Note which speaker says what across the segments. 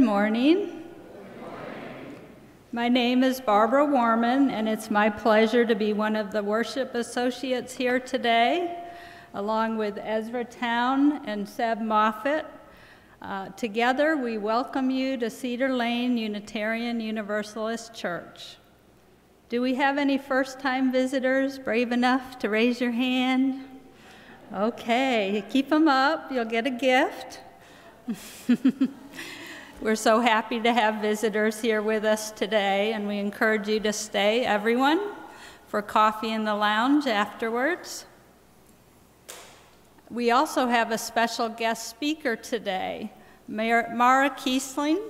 Speaker 1: Good morning. My name is Barbara Warman, and it's my pleasure to be one of the worship associates here today, along with Ezra Town and Seb Moffat. Uh, together, we welcome you to Cedar Lane Unitarian Universalist Church. Do we have any first time visitors brave enough to raise your hand? Okay, keep them up, you'll get a gift. We're so happy to have visitors here with us today, and we encourage you to stay, everyone, for coffee in the lounge afterwards. We also have a special guest speaker today, Mara Keisling.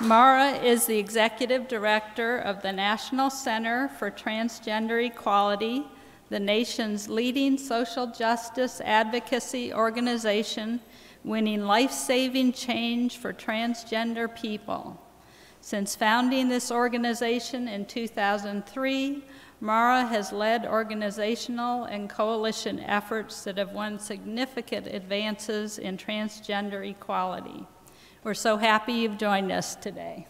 Speaker 1: Mara is the executive director of the National Center for Transgender Equality the nation's leading social justice advocacy organization, winning life saving change for transgender people. Since founding this organization in 2003, Mara has led organizational and coalition efforts that have won significant advances in transgender equality. We're so happy you've joined us today.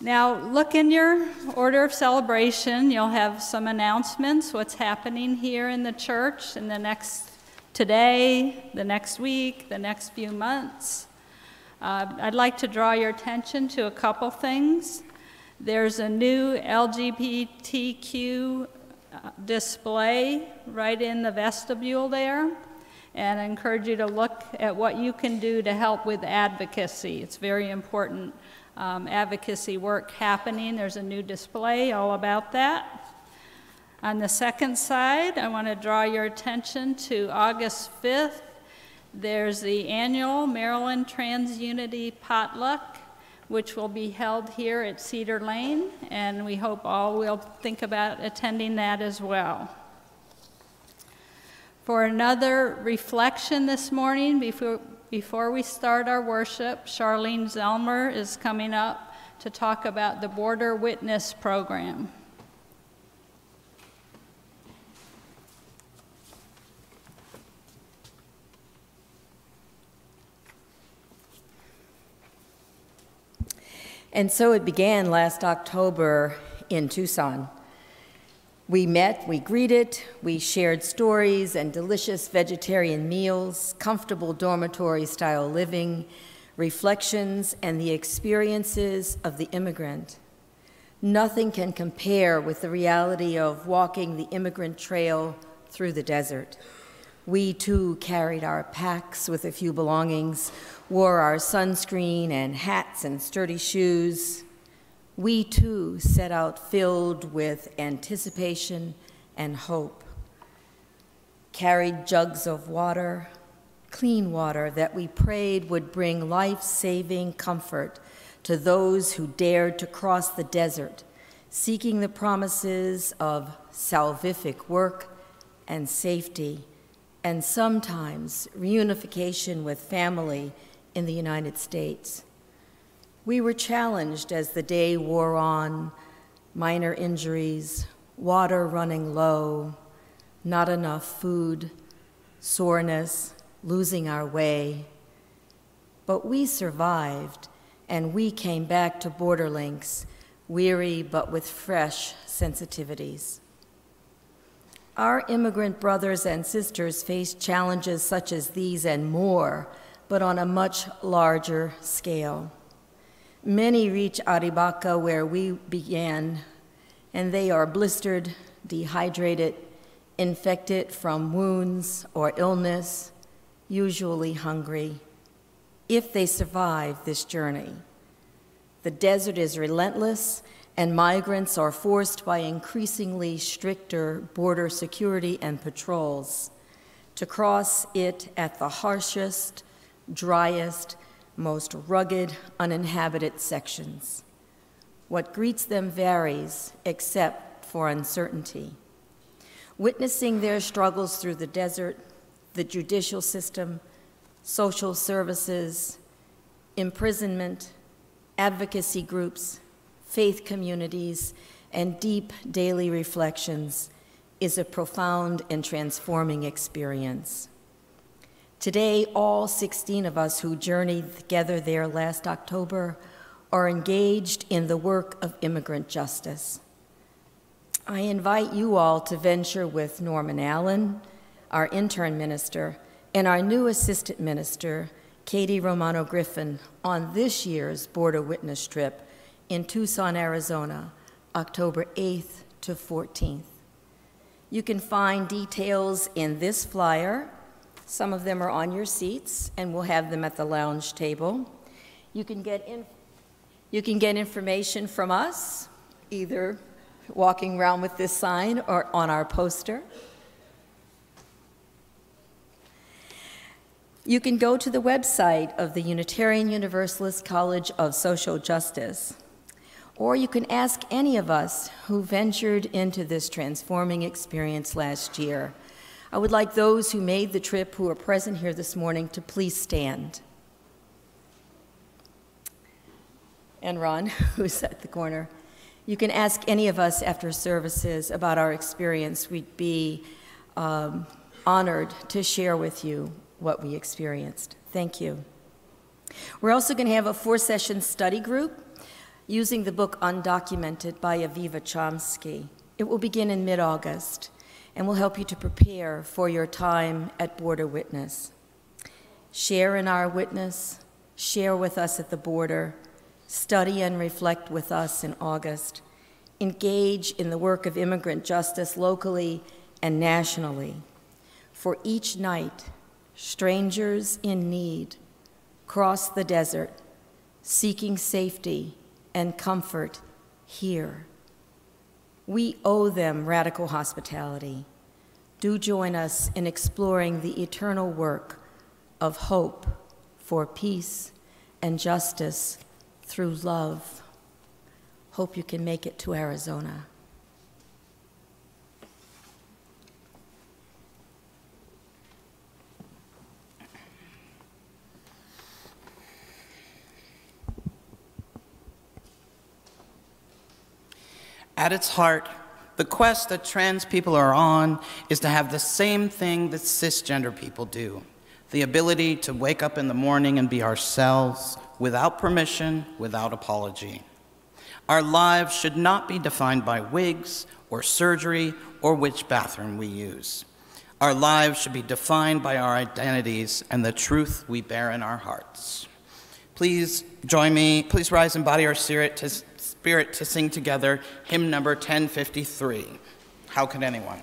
Speaker 1: Now, look in your order of celebration. You'll have some announcements, what's happening here in the church in the next today, the next week, the next few months. Uh, I'd like to draw your attention to a couple things. There's a new LGBTQ uh, display right in the vestibule there, and I encourage you to look at what you can do to help with advocacy. It's very important um, advocacy work happening. There's a new display all about that. On the second side, I want to draw your attention to August 5th. There's the annual Maryland Trans Unity Potluck, which will be held here at Cedar Lane, and we hope all will think about attending that as well. For another reflection this morning, before, before we start our worship, Charlene Zelmer is coming up to talk about the Border Witness Program.
Speaker 2: And so it began last October in Tucson. We met, we greeted, we shared stories and delicious vegetarian meals, comfortable dormitory style living, reflections, and the experiences of the immigrant. Nothing can compare with the reality of walking the immigrant trail through the desert. We too carried our packs with a few belongings, wore our sunscreen and hats and sturdy shoes, we too set out filled with anticipation and hope, carried jugs of water, clean water that we prayed would bring life saving comfort to those who dared to cross the desert, seeking the promises of salvific work and safety, and sometimes reunification with family in the United States. We were challenged as the day wore on minor injuries, water running low, not enough food, soreness, losing our way. But we survived, and we came back to Borderlinks, weary but with fresh sensitivities. Our immigrant brothers and sisters face challenges such as these and more, but on a much larger scale. Many reach Arivaca, where we began, and they are blistered, dehydrated, infected from wounds or illness, usually hungry, if they survive this journey. The desert is relentless, and migrants are forced by increasingly stricter border security and patrols to cross it at the harshest, driest, most rugged, uninhabited sections. What greets them varies, except for uncertainty. Witnessing their struggles through the desert, the judicial system, social services, imprisonment, advocacy groups, faith communities, and deep daily reflections is a profound and transforming experience. Today, all 16 of us who journeyed together there last October are engaged in the work of immigrant justice. I invite you all to venture with Norman Allen, our intern minister, and our new assistant minister, Katie Romano Griffin, on this year's Border Witness trip in Tucson, Arizona, October 8th to 14th. You can find details in this flyer. Some of them are on your seats, and we'll have them at the lounge table. You can get, in, you can get information from us, either walking around with this sign or on our poster. You can go to the website of the Unitarian Universalist College of Social Justice, or you can ask any of us who ventured into this transforming experience last year. I would like those who made the trip who are present here this morning to please stand. And Ron, who's at the corner. You can ask any of us after services about our experience. We'd be um, honored to share with you what we experienced. Thank you. We're also going to have a four session study group using the book Undocumented by Aviva Chomsky. It will begin in mid August and will help you to prepare for your time at Border Witness. Share in our witness, share with us at the border, study and reflect with us in August, engage in the work of immigrant justice locally and nationally. For each night, strangers in need cross the desert, seeking safety and comfort here. We owe them radical hospitality. Do join us in exploring the eternal work of hope for peace and justice through love. Hope you can make it to Arizona.
Speaker 3: At its heart, the quest that trans people are on is to have the same thing that cisgender people do the ability to wake up in the morning and be ourselves without permission, without apology. Our lives should not be defined by wigs or surgery or which bathroom we use. Our lives should be defined by our identities and the truth we bear in our hearts. Please join me, please rise and body our spirit to Spirit to sing together hymn number 1053. How could anyone?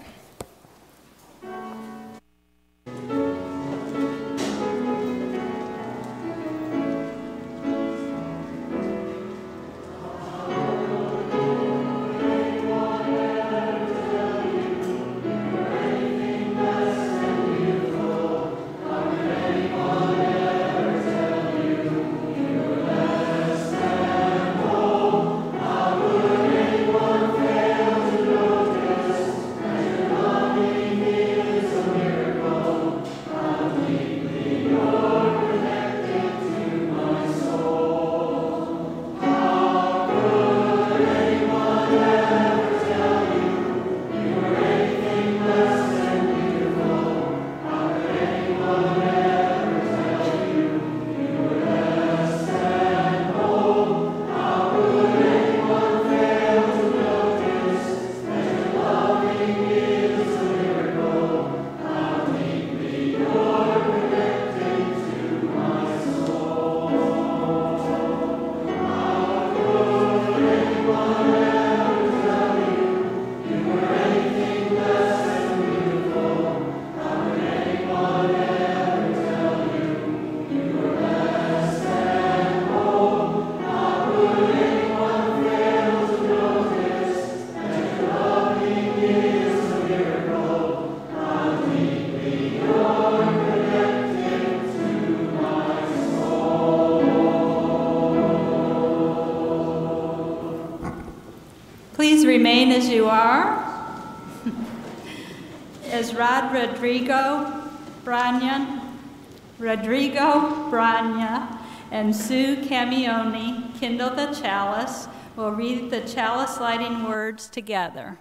Speaker 1: Rodrigo Bragna and Sue Camioni kindle the chalice. We'll read the chalice lighting words together.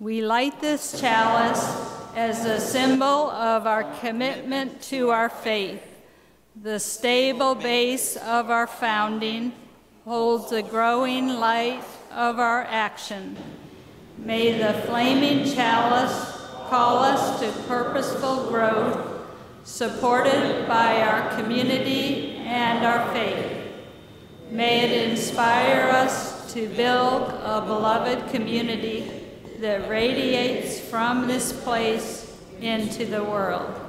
Speaker 4: We light this chalice as a symbol of our commitment to our faith, the stable base of our founding, holds the growing light of our action. May the flaming chalice call us to purposeful growth, supported by our community and our faith. May it inspire us to build a beloved community that radiates from this place into the world.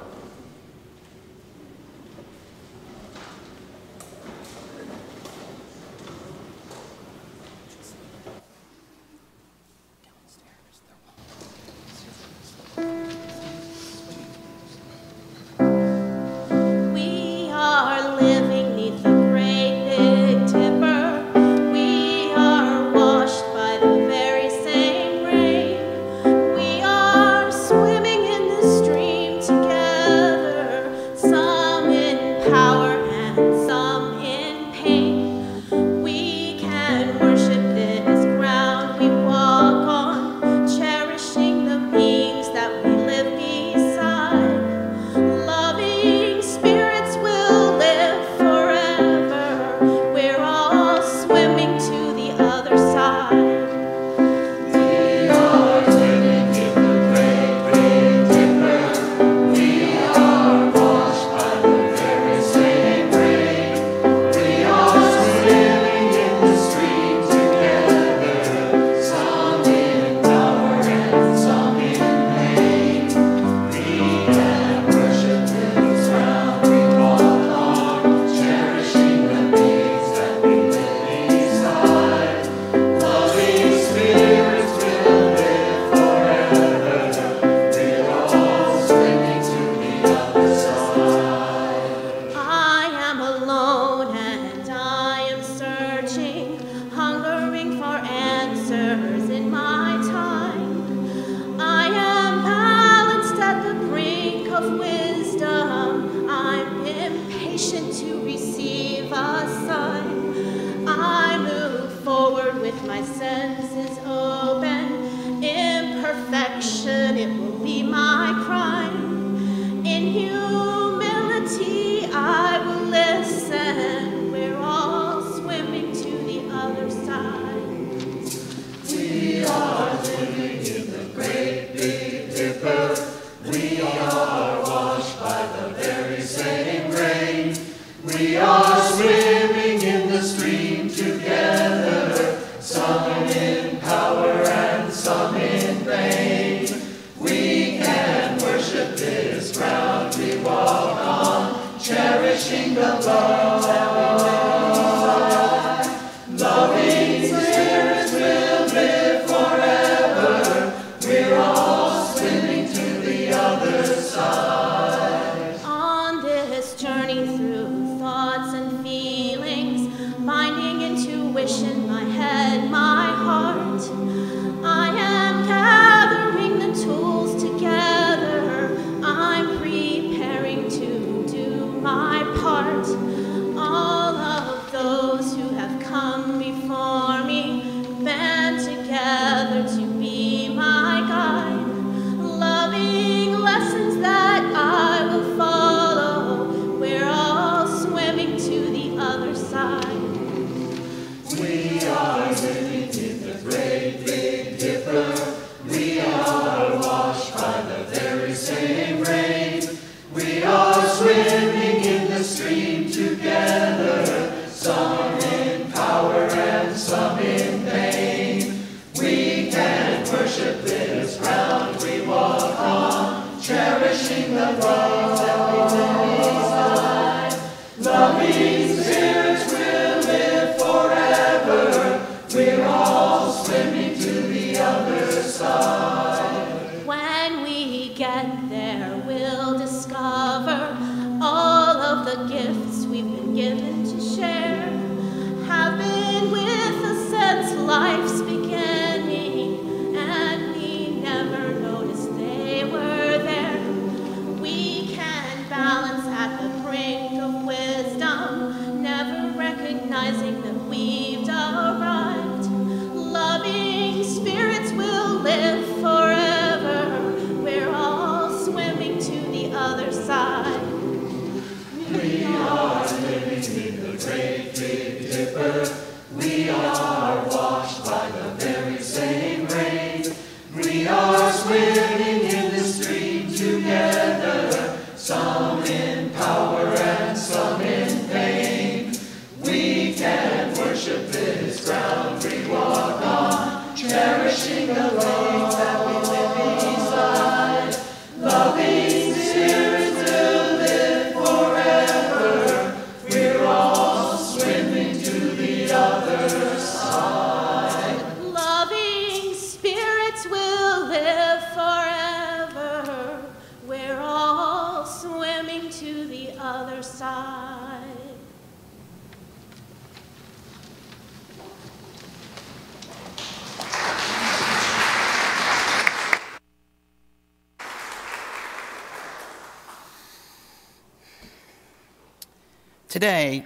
Speaker 3: Today,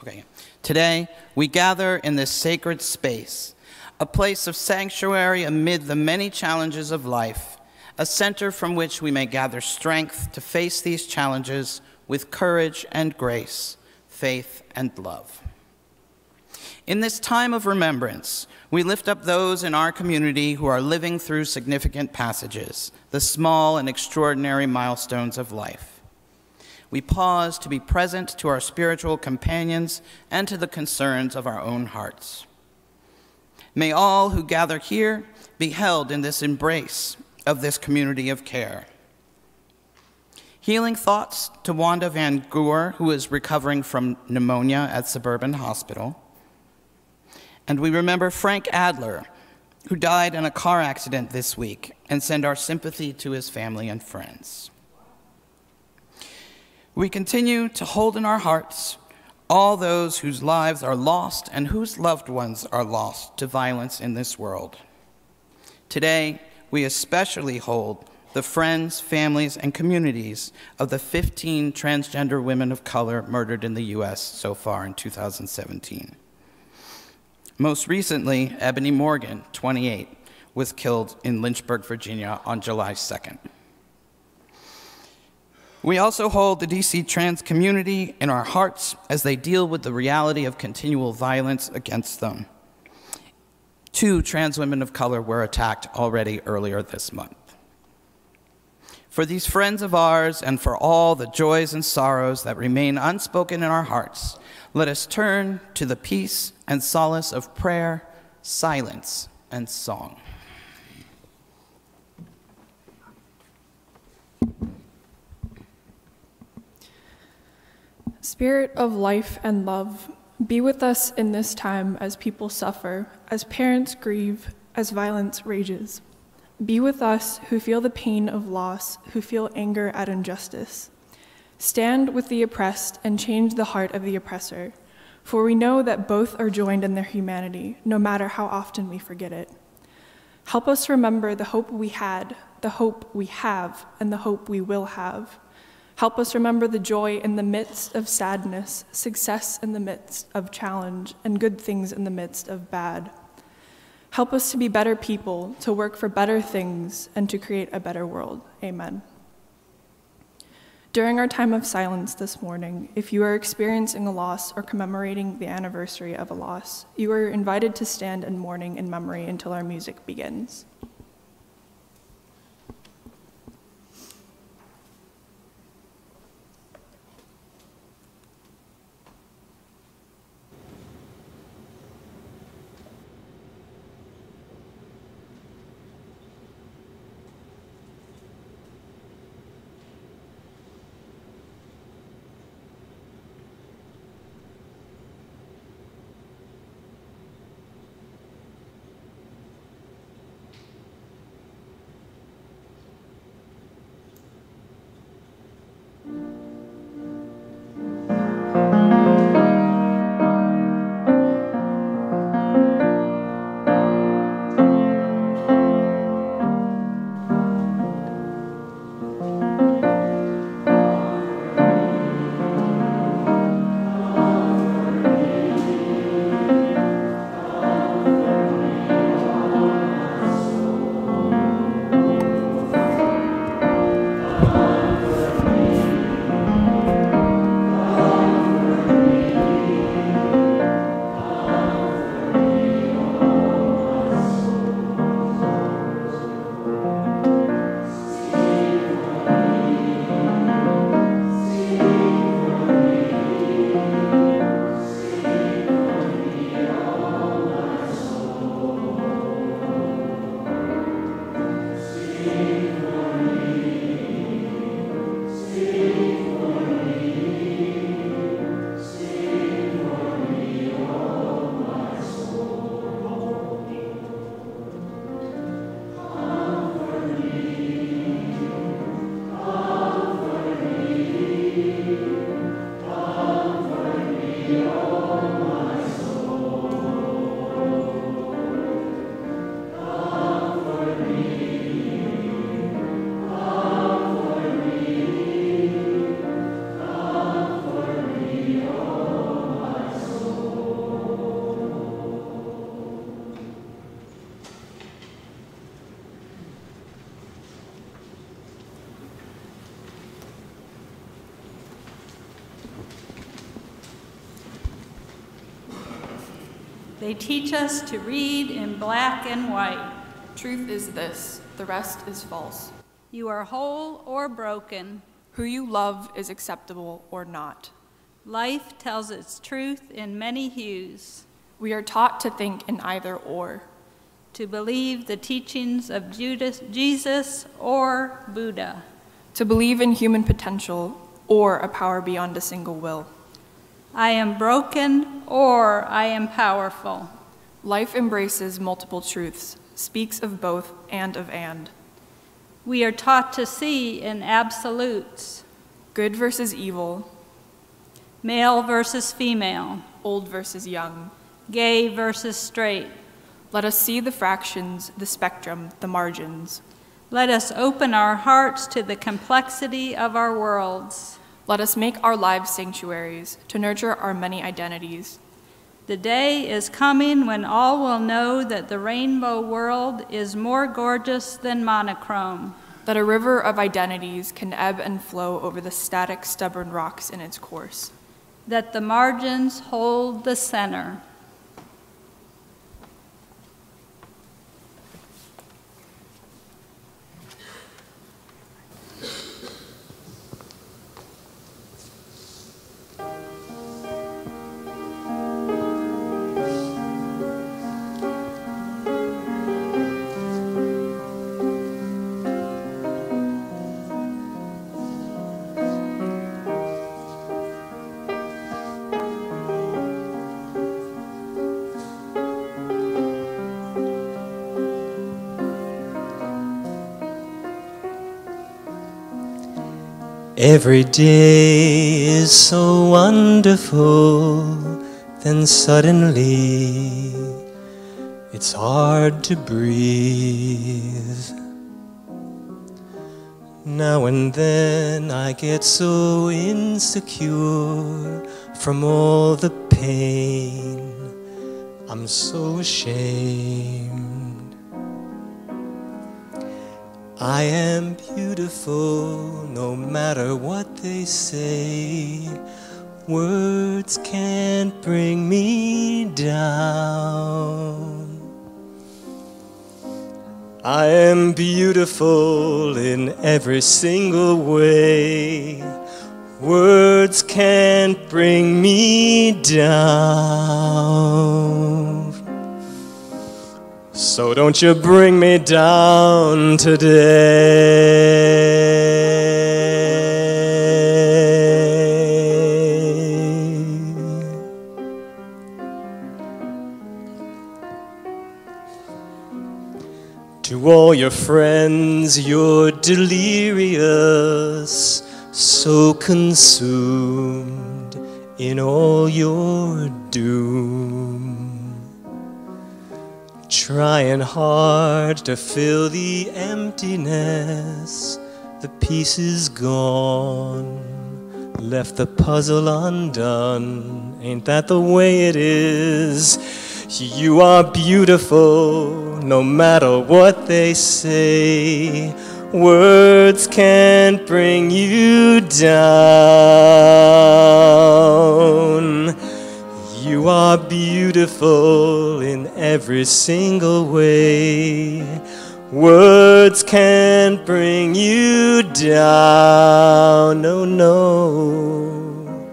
Speaker 3: okay, today we gather in this sacred space, a place of sanctuary amid the many challenges of life, a center from which we may gather strength to face these challenges with courage and grace, faith and love. In this time of remembrance, we lift up those in our community who are living through significant passages, the small and extraordinary milestones of life. We pause to be present to our spiritual companions and to the concerns of our own hearts. May all who gather here be held in this embrace of this community of care. Healing thoughts to Wanda Van Goor, who is recovering from pneumonia at Suburban Hospital. And we remember Frank Adler, who died in a car accident this week, and send our sympathy to his family and friends. We continue to hold in our hearts all those whose lives are lost and whose loved ones are lost to violence in this world. Today, we especially hold the friends, families, and communities of the 15 transgender women of color murdered in the U.S. so far in 2017. Most recently, Ebony Morgan, 28, was killed in Lynchburg, Virginia on July 2nd. We also hold the DC trans community in our hearts as they deal with the reality of continual violence against them. Two trans women of color were attacked already earlier this month. For these friends of ours and for all the joys and sorrows that remain unspoken in our hearts, let us turn to the peace and solace of prayer, silence, and song.
Speaker 5: Spirit of life and love, be with us in this time as people suffer, as parents grieve, as violence rages. Be with us who feel the pain of loss, who feel anger at injustice. Stand with the oppressed and change the heart of the oppressor, for we know that both are joined in their humanity, no matter how often we forget it. Help us remember the hope we had, the hope we have, and the hope we will have. Help us remember the joy in the midst of sadness, success in the midst of challenge, and good things in the midst of bad. Help us to be better people, to work for better things, and to create a better world. Amen. During our time of silence this morning, if you are experiencing a loss or commemorating the anniversary of a loss, you are invited to stand in mourning and memory until our music begins.
Speaker 1: They teach us to read in black and white.
Speaker 5: Truth is this, the rest is false.
Speaker 1: You are whole or broken.
Speaker 5: Who you love is acceptable or not.
Speaker 1: Life tells its truth in many hues.
Speaker 5: We are taught to think in either or.
Speaker 1: To believe the teachings of Judas, Jesus or Buddha.
Speaker 5: To believe in human potential or a power beyond a single will.
Speaker 1: I am broken or I am powerful.
Speaker 5: Life embraces multiple truths, speaks of both and of and.
Speaker 1: We are taught to see in absolutes,
Speaker 5: Good versus evil,
Speaker 1: male versus female,
Speaker 5: old versus young.
Speaker 1: gay versus straight.
Speaker 5: Let us see the fractions, the spectrum, the margins.
Speaker 1: Let us open our hearts to the complexity of our worlds.
Speaker 5: Let us make our lives sanctuaries to nurture our many identities.
Speaker 1: The day is coming when all will know that the rainbow world is more gorgeous than monochrome.
Speaker 5: That a river of identities can ebb and flow over the static, stubborn rocks in its course.
Speaker 1: that the margins hold the center.
Speaker 6: Every day is so wonderful, then suddenly it's hard to breathe. Now and then I get so insecure from all the pain. I'm so ashamed. I am beautiful no matter what they say. Words can't bring me down. I am beautiful in every single way. Words can't bring me down. So don't you bring me down today. To all your friends, you're delirious, so consumed in all your doom. Trying hard to fill the emptiness, the piece is gone, left the puzzle undone. Ain't that the way it is? You are beautiful, no matter what they say. Words can't bring you down. You are beautiful in every single way. Words can't bring you down. No, no.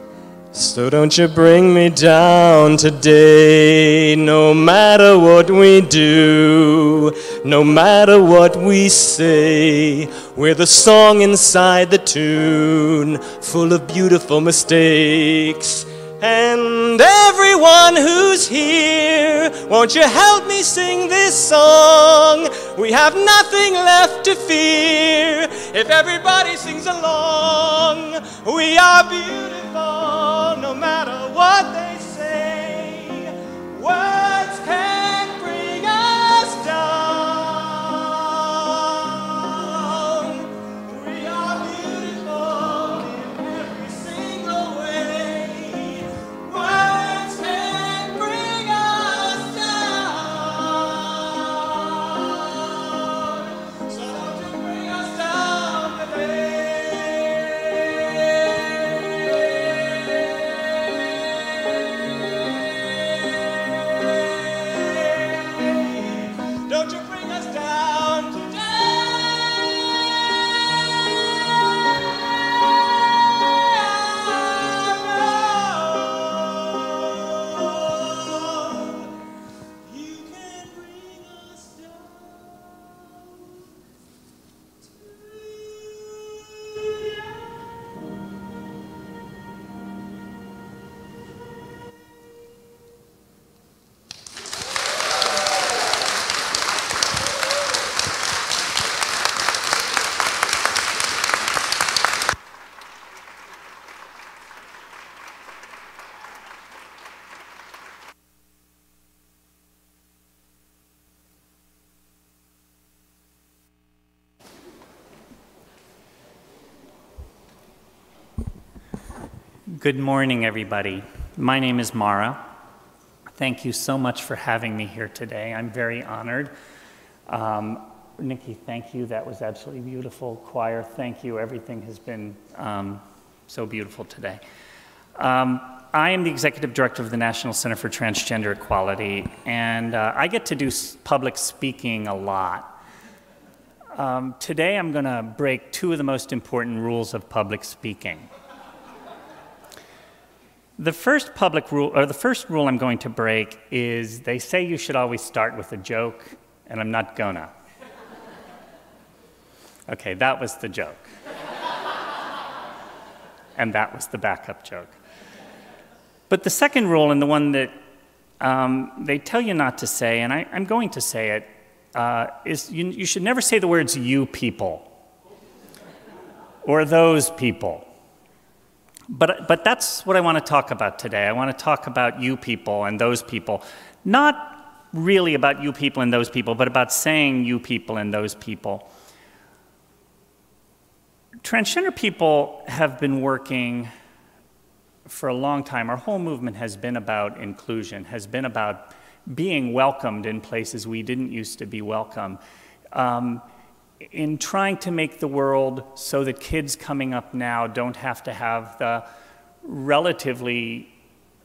Speaker 6: So don't you bring me down today, no matter what we do, no matter what we say. We're the song inside the tune, full of beautiful mistakes. And everyone who's here, won't you help me sing this song? We have nothing left to fear if everybody sings along. We are beautiful no matter what they say. Words
Speaker 7: Good morning, everybody. My name is Mara. Thank you so much for having me here today. I'm very honored. Um, Nikki, thank you. That was absolutely beautiful. Choir, thank you. Everything has been um, so beautiful today. Um, I am the executive director of the National Center for Transgender Equality, and uh, I get to do public speaking a lot. Um, today, I'm going to break two of the most important rules of public speaking. The first public rule, or the first rule I'm going to break is they say you should always start with a joke, and I'm not gonna. Okay, that was the joke. and that was the backup joke. But the second rule, and the one that um, they tell you not to say, and I, am going to say it, uh, is you, you should never say the words you people or those people. But, but that's what I want to talk about today. I want to talk about you people and those people. Not really about you people and those people, but about saying you people and those people. Transgender people have been working for a long time. Our whole movement has been about inclusion, has been about being welcomed in places we didn't used to be welcome. Um, in trying to make the world so that kids coming up now don't have to have the relatively,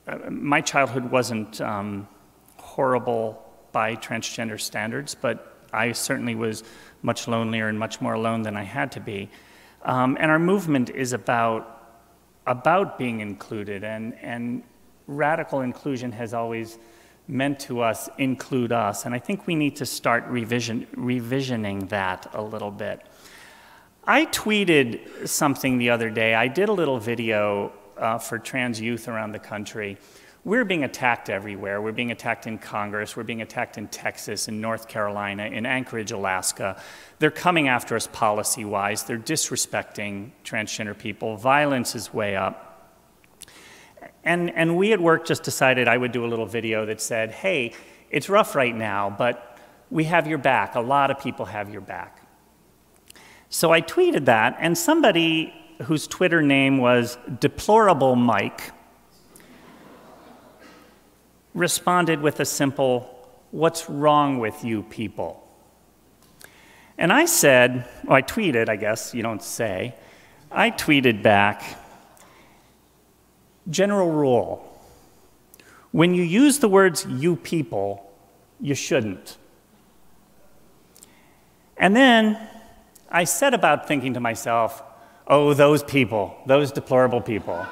Speaker 7: uh, my childhood wasn't um, horrible by transgender standards, but I certainly was much lonelier and much more alone than I had to be. Um, and our movement is about about being included, and, and radical inclusion has always meant to us include us. And I think we need to start revision, revisioning that a little bit. I tweeted something the other day. I did a little video uh, for trans youth around the country. We're being attacked everywhere. We're being attacked in Congress. We're being attacked in Texas, in North Carolina, in Anchorage, Alaska. They're coming after us policy wise. They're disrespecting transgender people. Violence is way up. And, and we at work just decided I would do a little video that said, hey, it's rough right now, but we have your back. A lot of people have your back. So I tweeted that, and somebody whose Twitter name was Deplorable Mike responded with a simple, What's wrong with you people? And I said, well, I tweeted, I guess, you don't say. I tweeted back, General rule when you use the words you people, you shouldn't. And then I set about thinking to myself, oh, those people, those deplorable people.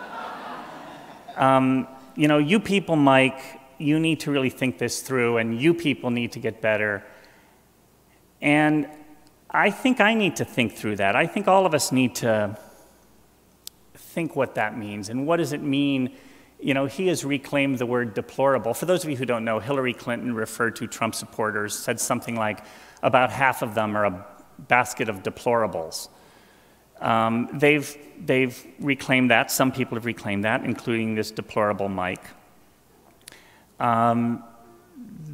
Speaker 7: um, you know, you people, Mike, you need to really think this through, and you people need to get better. And I think I need to think through that. I think all of us need to think what that means. And what does it mean? You know, he has reclaimed the word deplorable. For those of you who don't know, Hillary Clinton referred to Trump supporters, said something like, about half of them are a basket of deplorables. Um, they've, they've reclaimed that. Some people have reclaimed that, including this deplorable Mike. Um,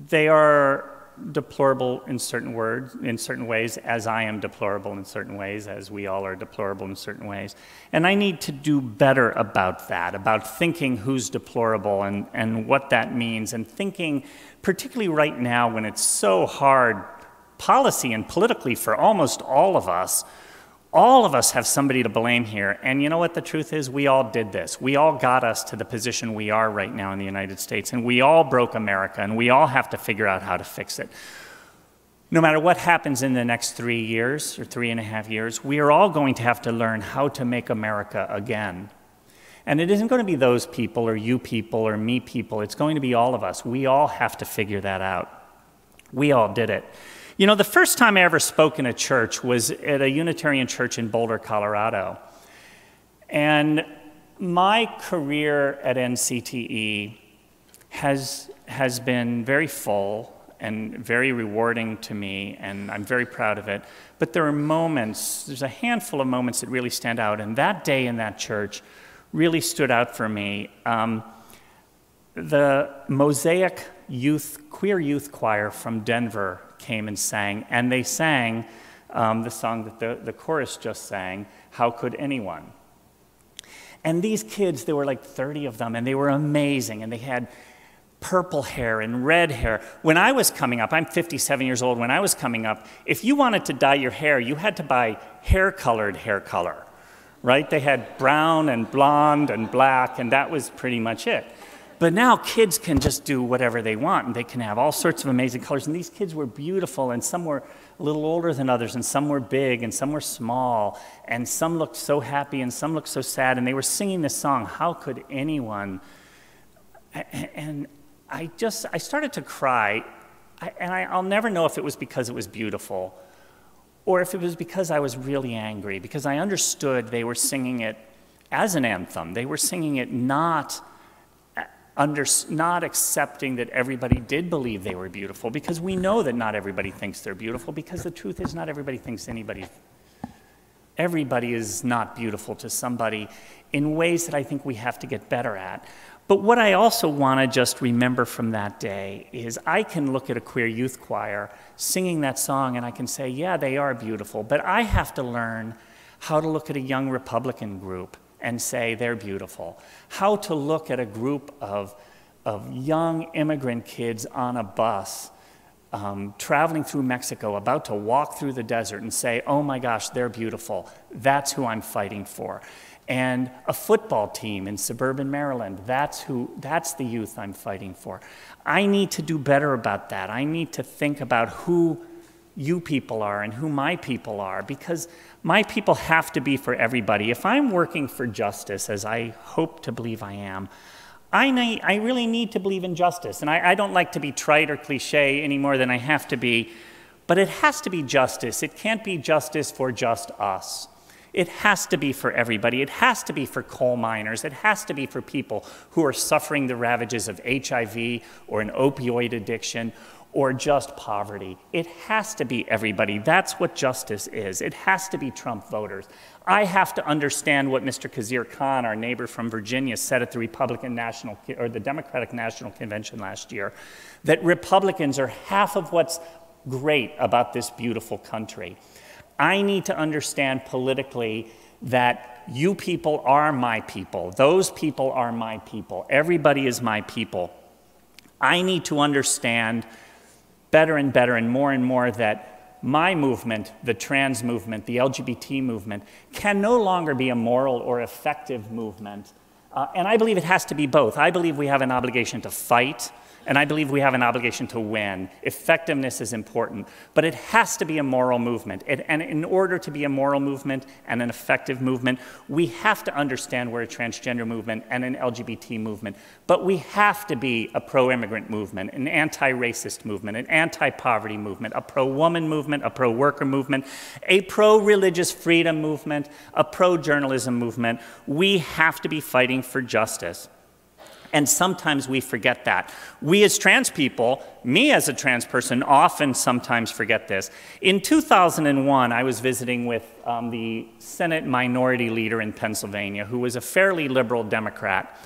Speaker 7: they are deplorable in certain words, in certain ways, as I am deplorable in certain ways, as we all are deplorable in certain ways. And I need to do better about that, about thinking who's deplorable and, and what that means, and thinking, particularly right now when it's so hard, policy and politically for almost all of us, all of us have somebody to blame here. And you know what the truth is? We all did this. We all got us to the position we are right now in the United States. And we all broke America. And we all have to figure out how to fix it. No matter what happens in the next three years or three and a half years, we are all going to have to learn how to make America again. And it isn't going to be those people or you people or me people. It's going to be all of us. We all have to figure that out. We all did it. You know, the first time I ever spoke in a church was at a Unitarian church in Boulder, Colorado. And my career at NCTE has, has been very full and very rewarding to me, and I'm very proud of it. But there are moments, there's a handful of moments that really stand out, and that day in that church really stood out for me. Um, the Mosaic Youth, Queer Youth Choir from Denver came and sang, and they sang um, the song that the, the chorus just sang, How Could Anyone? And these kids, there were like 30 of them, and they were amazing, and they had purple hair and red hair. When I was coming up, I'm 57 years old, when I was coming up, if you wanted to dye your hair, you had to buy hair colored hair color, right? They had brown and blonde and black, and that was pretty much it. But now kids can just do whatever they want, and they can have all sorts of amazing colors. And these kids were beautiful, and some were a little older than others, and some were big, and some were small, and some looked so happy, and some looked so sad. And they were singing this song, How Could Anyone? And I just, I started to cry, and I'll never know if it was because it was beautiful or if it was because I was really angry, because I understood they were singing it as an anthem. They were singing it not under, not accepting that everybody did believe they were beautiful, because we know that not everybody thinks they're beautiful, because the truth is not everybody thinks anybody, everybody is not beautiful to somebody in ways that I think we have to get better at. But what I also want to just remember from that day is I can look at a queer youth choir singing that song and I can say, yeah, they are beautiful, but I have to learn how to look at a young Republican group and say they're beautiful, how to look at a group of, of young immigrant kids on a bus um, traveling through Mexico, about to walk through the desert and say, oh my gosh, they're beautiful. That's who I'm fighting for and a football team in suburban Maryland. That's who that's the youth I'm fighting for. I need to do better about that. I need to think about who you people are and who my people are because my people have to be for everybody. If I'm working for justice, as I hope to believe I am, I, I really need to believe in justice. And I, I don't like to be trite or cliche any more than I have to be, but it has to be justice. It can't be justice for just us. It has to be for everybody. It has to be for coal miners. It has to be for people who are suffering the ravages of HIV or an opioid addiction or just poverty. It has to be everybody. That's what justice is. It has to be Trump voters. I have to understand what Mr. Khizr Khan, our neighbor from Virginia, said at the Republican National or the Democratic National Convention last year that Republicans are half of what's great about this beautiful country. I need to understand politically that you people are my people. Those people are my people. Everybody is my people. I need to understand better and better and more and more that my movement, the trans movement, the LGBT movement, can no longer be a moral or effective movement. Uh, and I believe it has to be both. I believe we have an obligation to fight and I believe we have an obligation to win. Effectiveness is important, but it has to be a moral movement. It, and in order to be a moral movement and an effective movement, we have to understand we're a transgender movement and an LGBT movement. But we have to be a pro immigrant movement, an anti racist movement, an anti poverty movement, a pro woman movement, a pro worker movement, a pro religious freedom movement, a pro journalism movement. We have to be fighting for justice. And sometimes we forget that. We as trans people, me as a trans person, often sometimes forget this. In 2001, I was visiting with um, the Senate Minority Leader in Pennsylvania, who was a fairly liberal Democrat.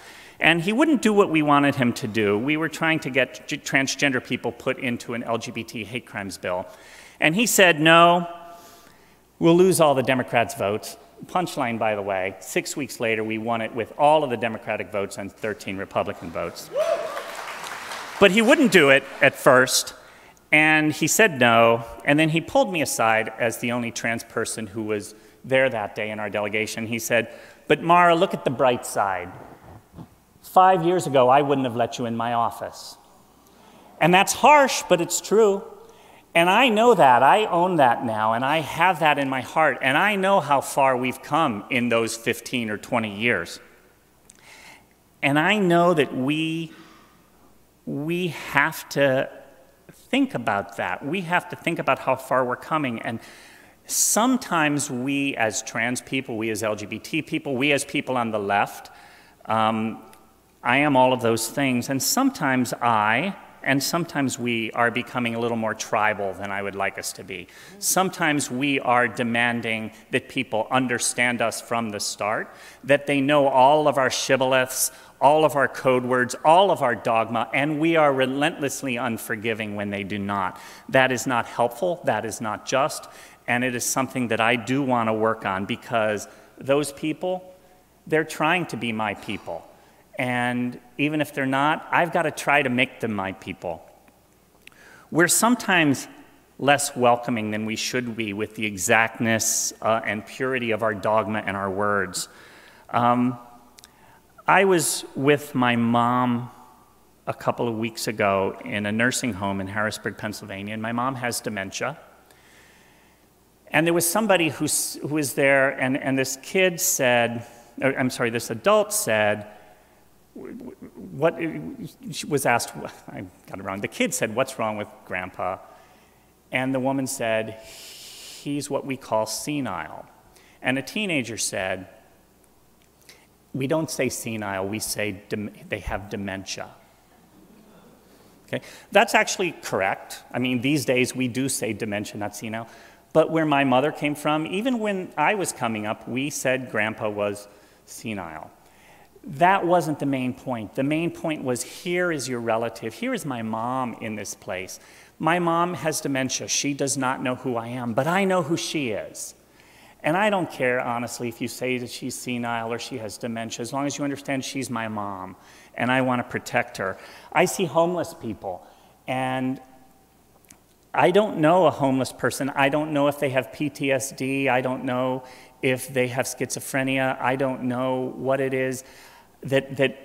Speaker 7: And he wouldn't do what we wanted him to do. We were trying to get transgender people put into an LGBT hate crimes bill. And he said, no, we'll lose all the Democrats' votes punchline, by the way, six weeks later, we won it with all of the Democratic votes and 13 Republican votes. But he wouldn't do it at first, and he said no, and then he pulled me aside as the only trans person who was there that day in our delegation. He said, But Mara, look at the bright side. Five years ago, I wouldn't have let you in my office. And that's harsh, but it's true. And I know that. I own that now, and I have that in my heart. And I know how far we've come in those 15 or 20 years. And I know that we, we have to think about that. We have to think about how far we're coming. And sometimes we, as trans people, we as LGBT people, we as people on the left, um, I am all of those things. And sometimes I, and sometimes we are becoming a little more tribal than I would like us to be. Sometimes we are demanding that people understand us from the start, that they know all of our shibboleths, all of our code words, all of our dogma, and we are relentlessly unforgiving when they do not. That is not helpful, that is not just, and it is something that I do want to work on because those people, they're trying to be my people. And even if they're not, I've got to try to make them my people. We're sometimes less welcoming than we should be with the exactness uh, and purity of our dogma and our words. Um, I was with my mom a couple of weeks ago in a nursing home in Harrisburg, Pennsylvania, and my mom has dementia. And there was somebody who, who was there, and, and this kid said, or, I'm sorry, this adult said, what she was asked, I got it wrong. The kid said, What's wrong with grandpa? And the woman said, He's what we call senile. And a teenager said, We don't say senile, we say they have dementia. Okay? That's actually correct. I mean, these days we do say dementia, not senile. But where my mother came from, even when I was coming up, we said grandpa was senile. That wasn't the main point. The main point was here is your relative. Here is my mom in this place. My mom has dementia. She does not know who I am, but I know who she is. And I don't care, honestly, if you say that she's senile or she has dementia, as long as you understand she's my mom and I want to protect her. I see homeless people, and I don't know a homeless person. I don't know if they have PTSD. I don't know if they have schizophrenia. I don't know what it is that, that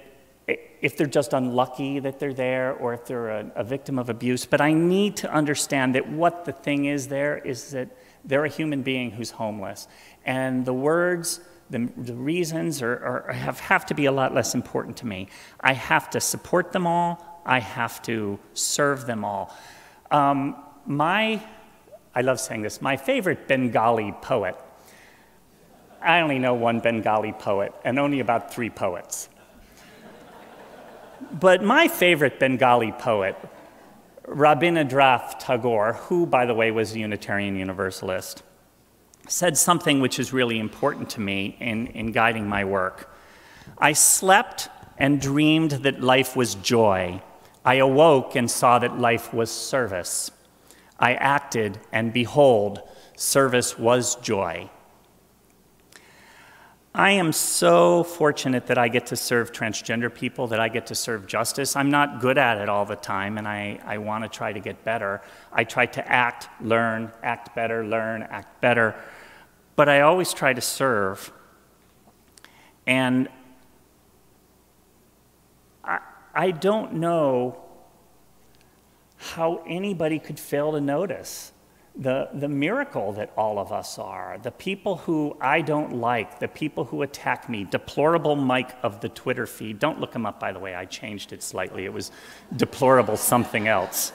Speaker 7: if they're just unlucky that they're there or if they're a, a, victim of abuse. But I need to understand that what the thing is there is that they're a human being who's homeless. And the words, the, the reasons are, are, have, have to be a lot less important to me. I have to support them all, I have to serve them all. Um, my, I love saying this, my favorite Bengali poet I only know one Bengali poet and only about three poets. But my favorite Bengali poet, Rabindranath Tagore, who, by the way, was a Unitarian Universalist, said something which is really important to me in, in guiding my work. I slept and dreamed that life was joy. I awoke and saw that life was service. I acted, and behold, service was joy. I am so fortunate that I get to serve transgender people, that I get to serve justice. I'm not good at it all the time, and I, I want to try to get better. I try to act, learn, act better, learn, act better. But I always try to serve. And I, I don't know how anybody could fail to notice the, the miracle that all of us are, the people who I don't like, the people who attack me, deplorable Mike of the Twitter feed. Don't look him up, by the way, I changed it slightly. It was deplorable something else.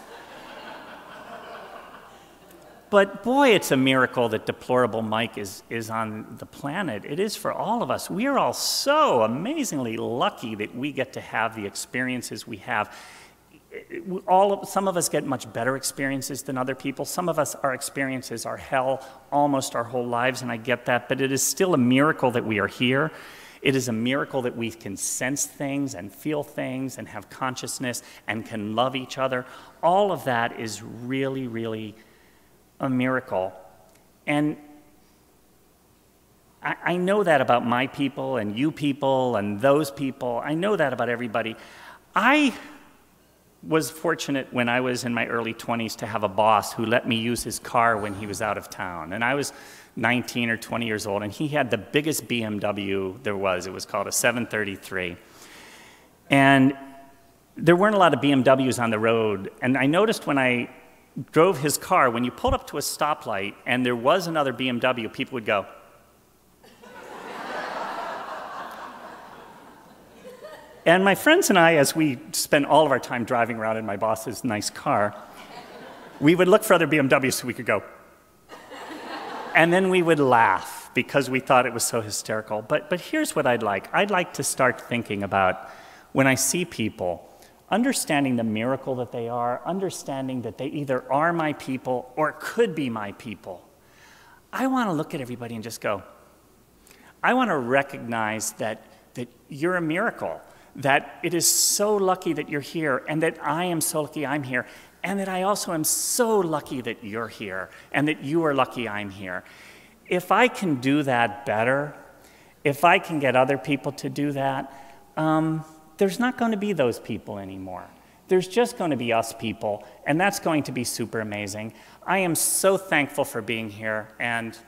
Speaker 7: But boy, it's a miracle that deplorable Mike is, is on the planet. It is for all of us. We are all so amazingly lucky that we get to have the experiences we have all of, some of us get much better experiences than other people. Some of us, our experiences are hell almost our whole lives, and I get that, but it is still a miracle that we are here. It is a miracle that we can sense things and feel things and have consciousness and can love each other. All of that is really, really a miracle. And I, I know that about my people and you people and those people. I know that about everybody. I was fortunate when I was in my early 20s to have a boss who let me use his car when he was out of town. And I was 19 or 20 years old, and he had the biggest BMW there was. It was called a 733. And there weren't a lot of BMWs on the road. And I noticed when I drove his car, when you pulled up to a stoplight and there was another BMW, people would go, And my friends and I, as we spent all of our time driving around in my boss's nice car, we would look for other BMWs so we could go. and then we would laugh because we thought it was so hysterical. But, but here's what I'd like I'd like to start thinking about when I see people, understanding the miracle that they are, understanding that they either are my people or could be my people. I want to look at everybody and just go, I want to recognize that, that you're a miracle that it is so lucky that you're here, and that I am so lucky I'm here, and that I also am so lucky that you're here, and that you are lucky I'm here. If I can do that better, If I can get other people to do that, um, there's not going to be those people anymore. There's just going to be us people, and that's going to be super amazing. I am so thankful for being here, and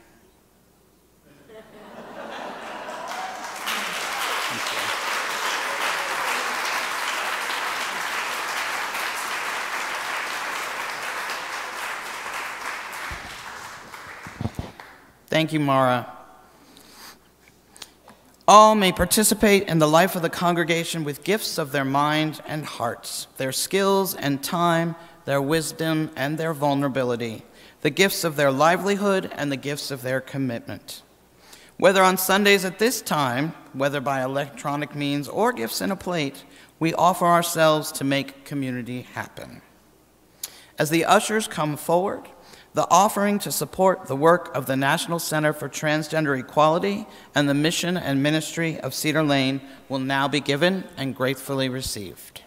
Speaker 3: Thank you, Mara. All may participate in the life of the congregation with gifts of their mind and hearts, their skills and time, their wisdom and their vulnerability, the gifts of their livelihood and the gifts of their commitment. Whether on Sundays at this time, whether by electronic means or gifts in a plate, we offer ourselves to make community happen. As the ushers come forward, the offering to support the work of the National Center for Transgender Equality and the mission and ministry of Cedar Lane will now be given and gratefully received.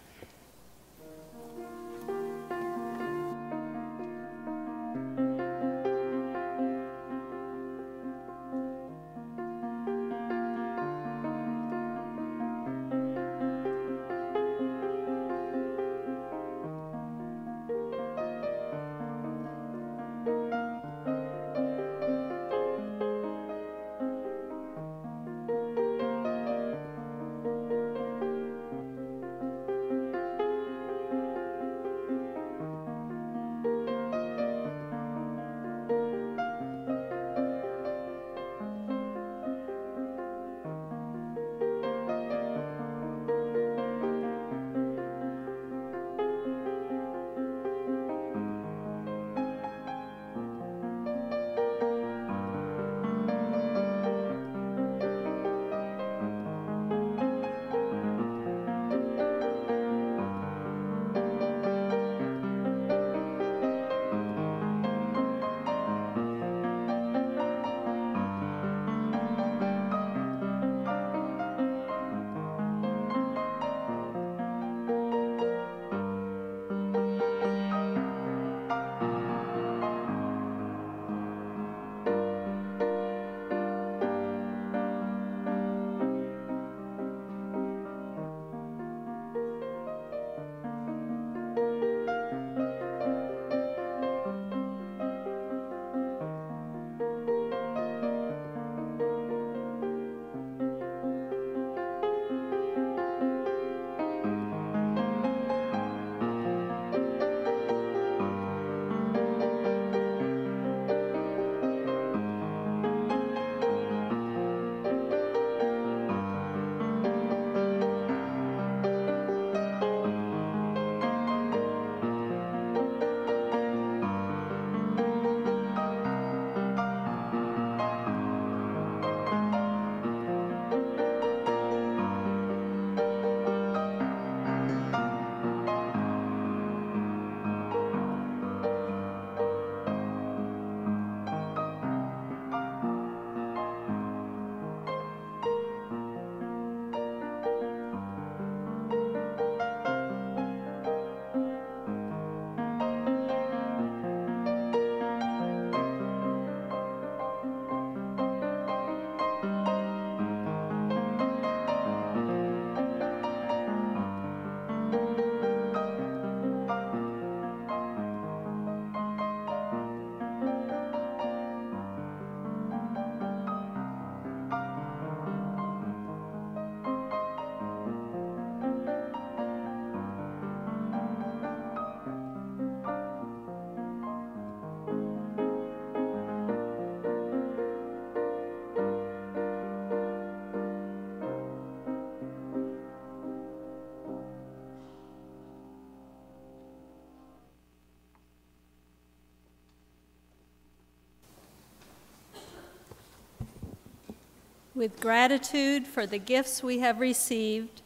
Speaker 1: With gratitude for the gifts we have received,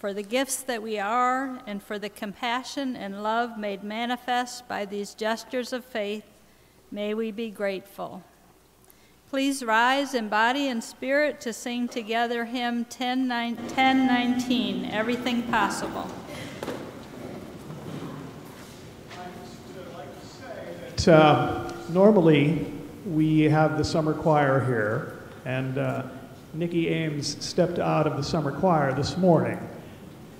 Speaker 1: for the gifts that we are, and for the compassion and love made manifest by these gestures of faith, may we be grateful. Please rise in body and spirit to sing together hymn 1019, Everything Possible.
Speaker 8: Uh, normally, we have the summer choir here, and uh, Nikki Ames stepped out of the summer choir this morning,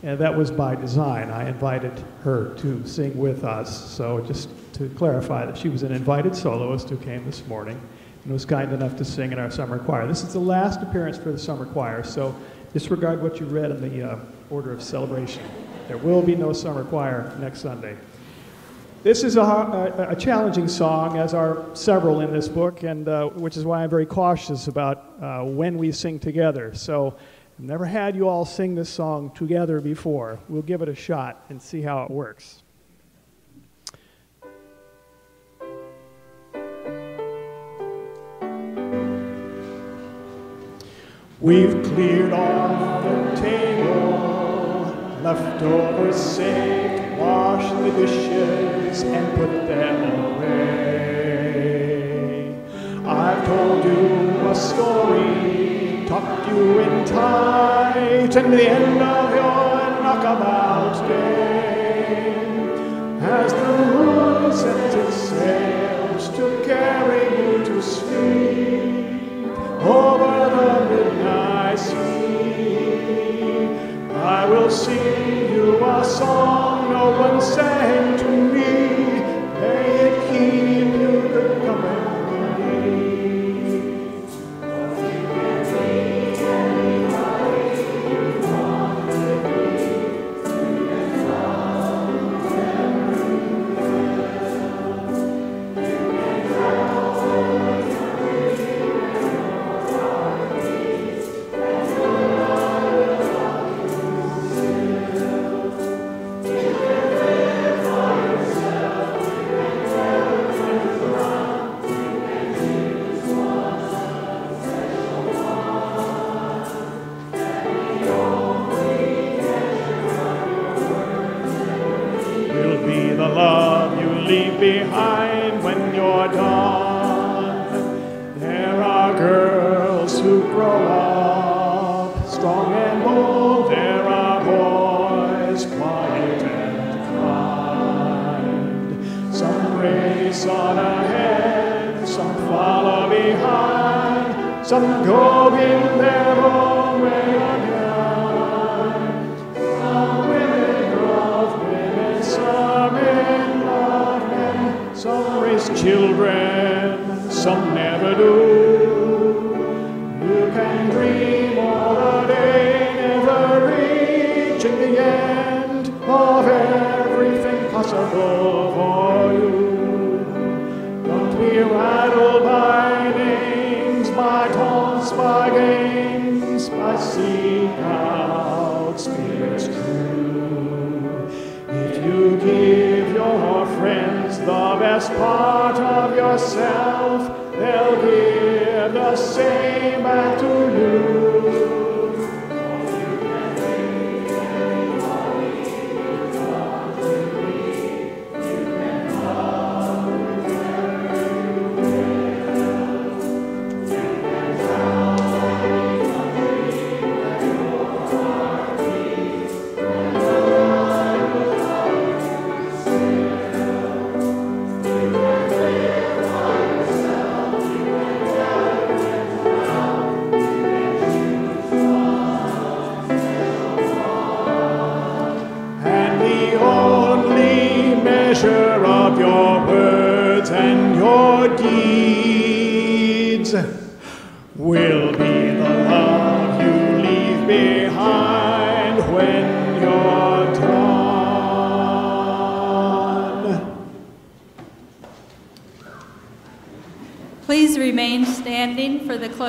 Speaker 8: and that was by design. I invited her to sing with us, so just to clarify that she was an invited soloist who came this morning and was kind enough to sing in our summer choir. This is the last appearance for the summer choir, so disregard what you read in the uh, order of celebration. There will be no summer choir next Sunday. This is a, a, a challenging song, as are several in this book, and uh, which is why I'm very cautious about uh, when we sing together. So, I've never had you all sing this song together before. We'll give it a shot and see how it works. We've cleared off the table, leftovers saved, washed the dishes and put them away. I've told you a story, tucked you in tight, and the end of your knockabout day. As the moon sets its sails to carry you to sleep over the midnight sea. I will sing you a song no one sang to me. May it keep part of yourself, they'll give the same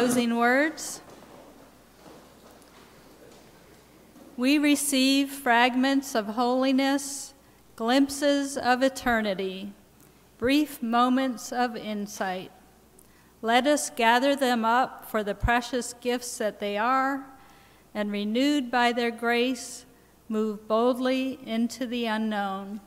Speaker 1: closing words. We receive fragments of holiness, glimpses of eternity, brief moments of insight. Let us gather them up for the precious gifts that they are, and renewed by their grace, move boldly into the unknown.